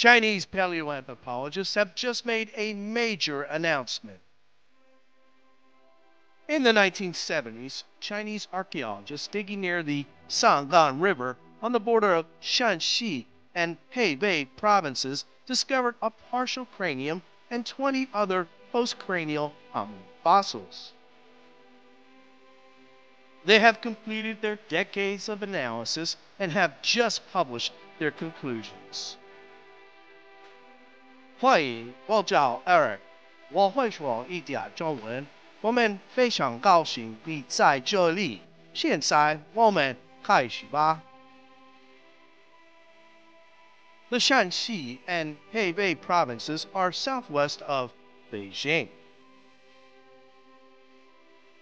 Chinese paleoanthropologists have just made a major announcement. In the 1970s, Chinese archaeologists digging near the Sanggan River on the border of Shanxi and Hebei provinces discovered a partial cranium and 20 other postcranial hominid fossils. They have completed their decades of analysis and have just published their conclusions. 欢迎，我叫 Eric，我会说一点中文。我们非常高兴你在这里。现在我们开始吧。The Shanxi and Hebei provinces are southwest of Beijing.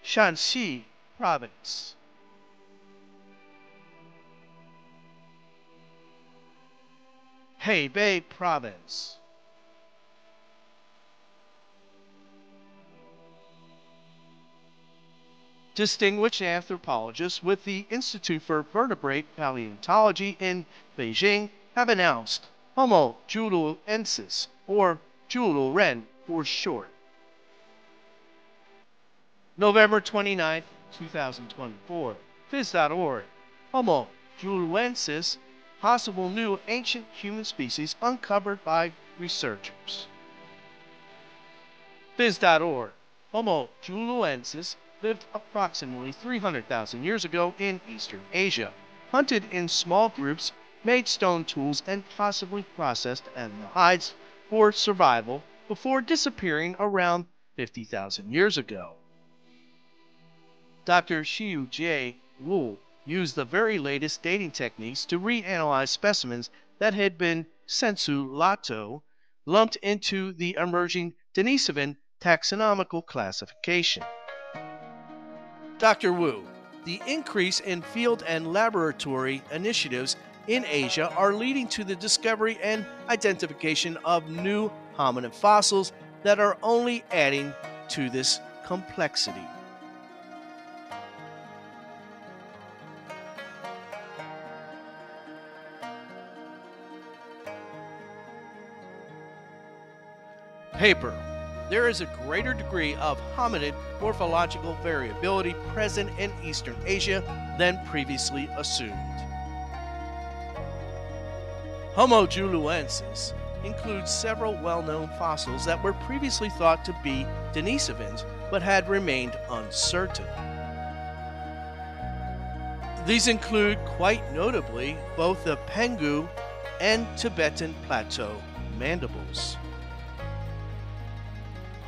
Shanxi province. Hebei province. Distinguished anthropologists with the Institute for Vertebrate Paleontology in Beijing have announced Homo juluensis, or Juluren for short. November 29, 2024. Phys.org. Homo juluensis, possible new ancient human species uncovered by researchers. Phys.org. Homo juluensis lived approximately 300,000 years ago in Eastern Asia, hunted in small groups, made stone tools, and possibly processed animal hides for survival before disappearing around 50,000 years ago. Dr. Xiu Jie Wu used the very latest dating techniques to reanalyze specimens that had been sensu lato lumped into the emerging Denisovan taxonomical classification. Dr. Wu, the increase in field and laboratory initiatives in Asia are leading to the discovery and identification of new hominid fossils that are only adding to this complexity. Paper. There is a greater degree of hominid morphological variability present in Eastern Asia than previously assumed. Homo juluensis includes several well known fossils that were previously thought to be Denisovans but had remained uncertain. These include, quite notably, both the Penghu and Tibetan Plateau mandibles.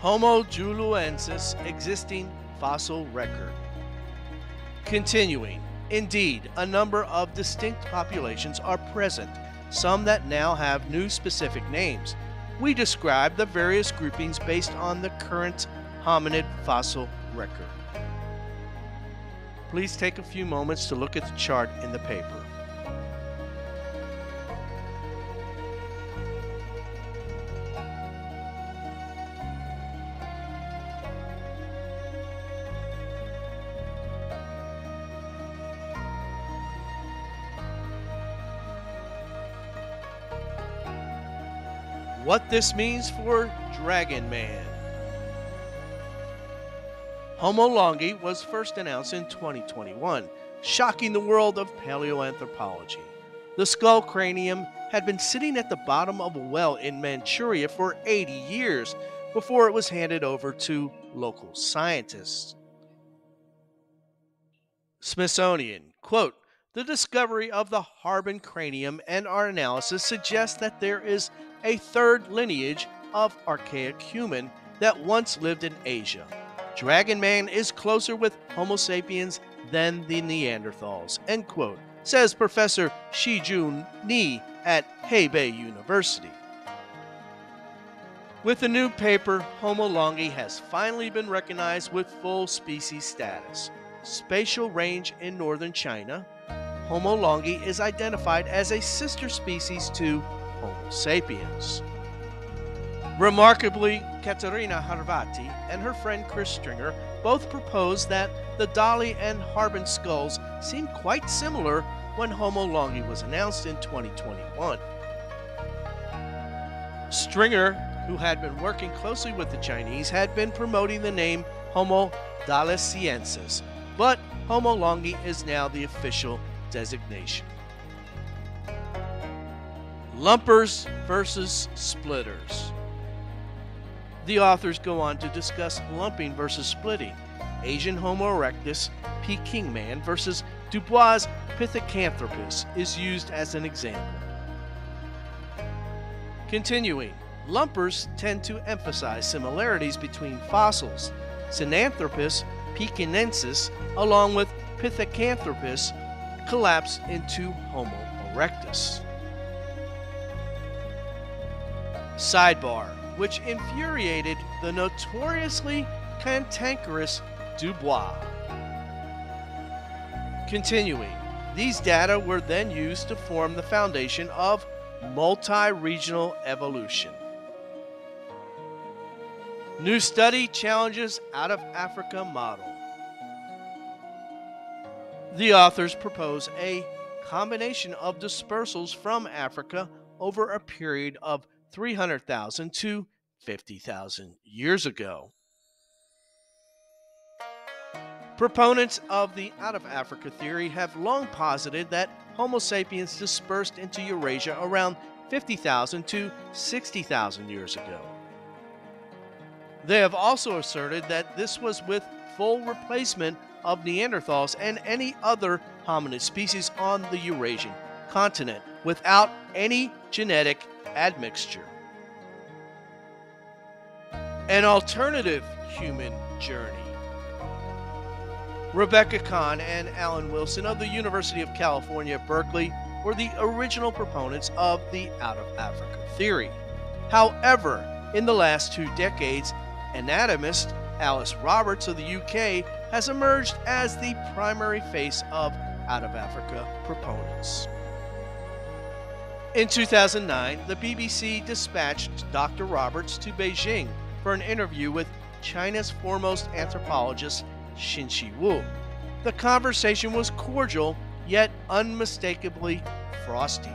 Homo juluensis existing fossil record. Continuing, indeed, a number of distinct populations are present, some that now have new specific names. We describe the various groupings based on the current hominid fossil record. Please take a few moments to look at the chart in the paper. What this means for Dragon Man. Homo longi was first announced in 2021, shocking the world of paleoanthropology. The skull cranium had been sitting at the bottom of a well in Manchuria for 80 years before it was handed over to local scientists. Smithsonian, quote, the discovery of the Harbin cranium and our analysis suggests that there is a third lineage of archaic human that once lived in Asia. Dragon Man is closer with Homo sapiens than the Neanderthals, end quote, says Professor Xijun Ni at Hebei University. With the new paper, Homo longi has finally been recognized with full species status. Spatial range in northern China, Homo longi is identified as a sister species to Homo sapiens. Remarkably, Katerina Harvati and her friend Chris Stringer both proposed that the Dali and Harbin skulls seemed quite similar when Homo longi was announced in 2021. Stringer, who had been working closely with the Chinese, had been promoting the name Homo daliensis, but Homo longi is now the official designation. Lumpers versus splitters. The authors go on to discuss lumping versus splitting, Asian Homo erectus, Peking man versus Dubois Pithecanthropus is used as an example. Continuing, lumpers tend to emphasize similarities between fossils. Sinanthropus pekinensis, along with Pithecanthropus, collapse into Homo erectus. Sidebar, which infuriated the notoriously cantankerous Dubois. Continuing, these data were then used to form the foundation of multi regional evolution. New study challenges out of Africa model. The authors propose a combination of dispersals from Africa over a period of 300,000 to 50,000 years ago. Proponents of the out of Africa theory have long posited that Homo sapiens dispersed into Eurasia around 50,000 to 60,000 years ago. They have also asserted that this was with full replacement of Neanderthals and any other hominid species on the Eurasian continent without any genetic admixture. An alternative human journey. Rebecca Cann and Alan Wilson of the University of California Berkeley were the original proponents of the out of Africa theory. However, in the last two decades, anatomist Alice Roberts of the UK has emerged as the primary face of out of Africa proponents. In 2009, the BBC dispatched Dr. Roberts to Beijing for an interview with China's foremost anthropologist Xin Wu. The conversation was cordial, yet unmistakably frosty.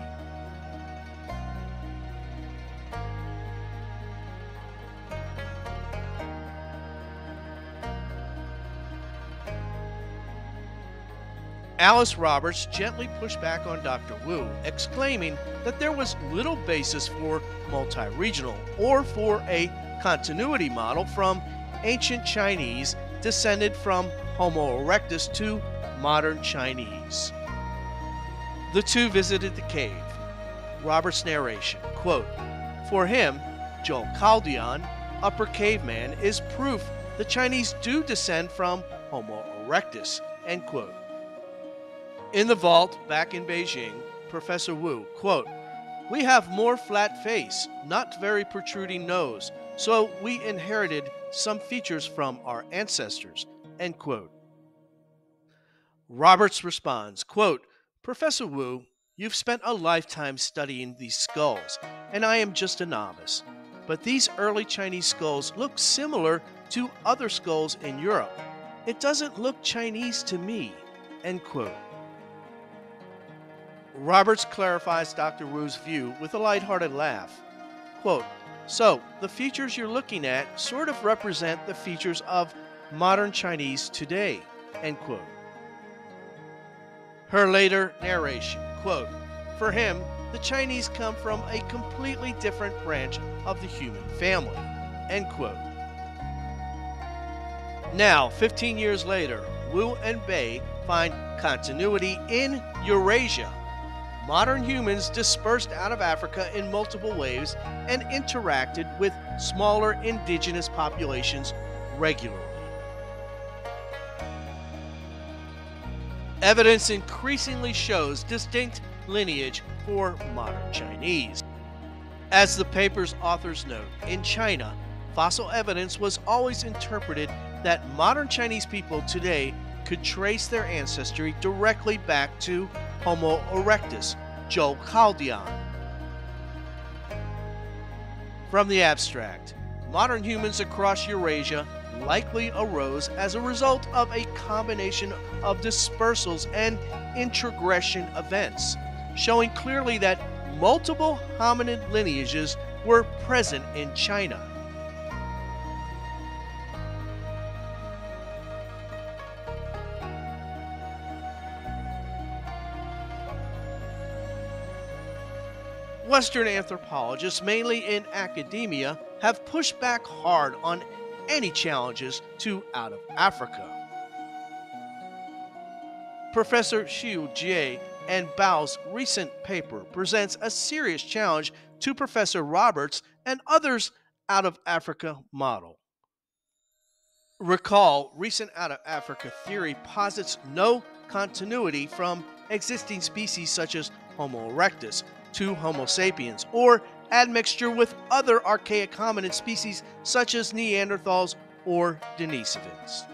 Alice Roberts gently pushed back on Dr. Wu, exclaiming that there was little basis for multi regional or for a continuity model from ancient Chinese descended from Homo erectus to modern Chinese. The two visited the cave. Robert's narration, quote, For him, Joel Chaldean, upper caveman, is proof the Chinese do descend from Homo erectus, end quote. In the vault back in Beijing, Professor Wu, quote, We have more flat face, not very protruding nose, so we inherited some features from our ancestors. End quote. Roberts responds, quote, Professor Wu, you've spent a lifetime studying these skulls, and I am just a novice. But these early Chinese skulls look similar to other skulls in Europe. It doesn't look Chinese to me. End quote. Roberts clarifies Dr. Wu's view with a lighthearted laugh. Quote, so, the features you're looking at sort of represent the features of modern Chinese today. End quote. Her later narration, quote, For him, the Chinese come from a completely different branch of the human family. End quote. Now, 15 years later, Wu and Bae find continuity in Eurasia modern humans dispersed out of Africa in multiple waves and interacted with smaller indigenous populations regularly. Evidence increasingly shows distinct lineage for modern Chinese. As the paper's authors note, in China, fossil evidence was always interpreted that modern Chinese people today could trace their ancestry directly back to Homo erectus, Joel Chaldean. From the abstract, modern humans across Eurasia likely arose as a result of a combination of dispersals and introgression events, showing clearly that multiple hominid lineages were present in China. Western anthropologists, mainly in academia, have pushed back hard on any challenges to out of Africa. Professor Xiu Jie and Bae's recent paper presents a serious challenge to Professor Roberts and others out of Africa model. Recall, recent out of Africa theory posits no continuity from existing species such as Homo erectus to Homo sapiens, or admixture with other archaic hominid species such as Neanderthals or Denisovans.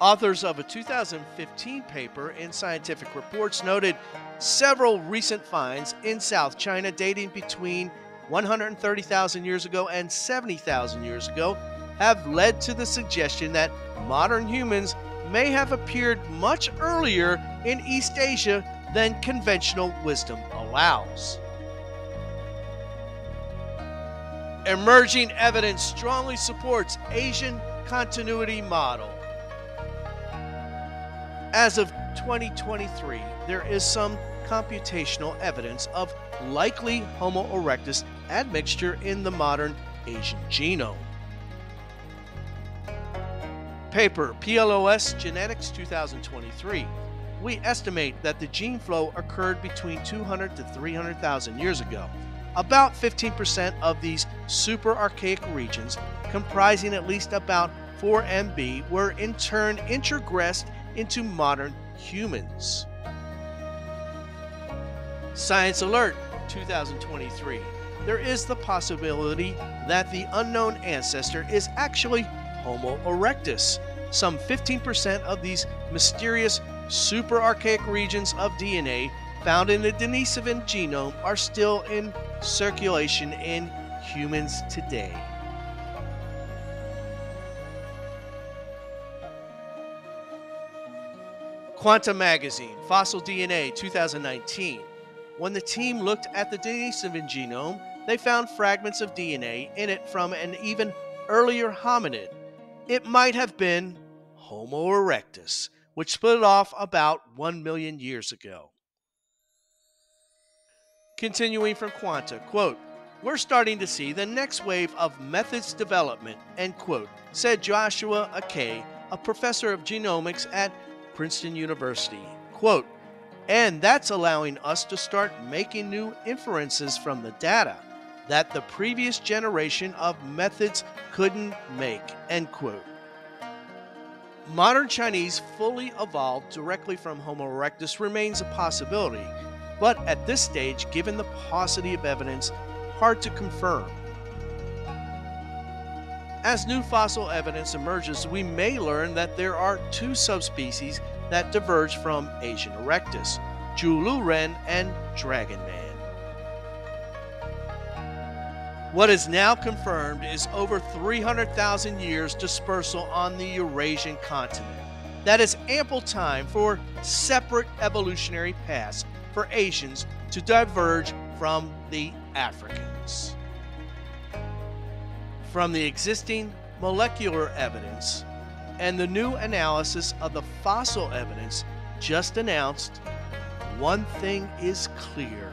Authors of a 2015 paper in Scientific Reports noted several recent finds in South China dating between 130,000 years ago and 70,000 years ago have led to the suggestion that modern humans may have appeared much earlier in East Asia than conventional wisdom allows. Emerging evidence strongly supports Asian continuity model. As of 2023, there is some computational evidence of likely Homo erectus admixture in the modern Asian genome. Paper PLOS Genetics 2023. We estimate that the gene flow occurred between 200 to 300,000 years ago. About 15% of these super archaic regions, comprising at least about 4 MB, were in turn introgressed into modern humans. Science Alert 2023. There is the possibility that the unknown ancestor is actually Homo erectus. Some 15% of these mysterious super archaic regions of DNA found in the Denisovan genome are still in circulation in humans today. Quanta Magazine, Fossil DNA 2019. When the team looked at the Denisovan genome, they found fragments of DNA in it from an even earlier hominid. It might have been Homo erectus, which split off about 1 million years ago. Continuing from Quanta, quote, we're starting to see the next wave of methods development, end quote, said Joshua Akey, a professor of genomics at Princeton University. Quote, and that's allowing us to start making new inferences from the data that the previous generation of methods couldn't make. End quote. Modern Chinese fully evolved directly from Homo erectus remains a possibility, but at this stage, given the paucity of evidence, hard to confirm. As new fossil evidence emerges, we may learn that there are two subspecies that diverge from Asian erectus, Julu Ren and Dragon Man. What is now confirmed is over 300,000 years dispersal on the Eurasian continent. That is ample time for separate evolutionary paths for Asians to diverge from the Africans. From the existing molecular evidence and the new analysis of the fossil evidence just announced, one thing is clear.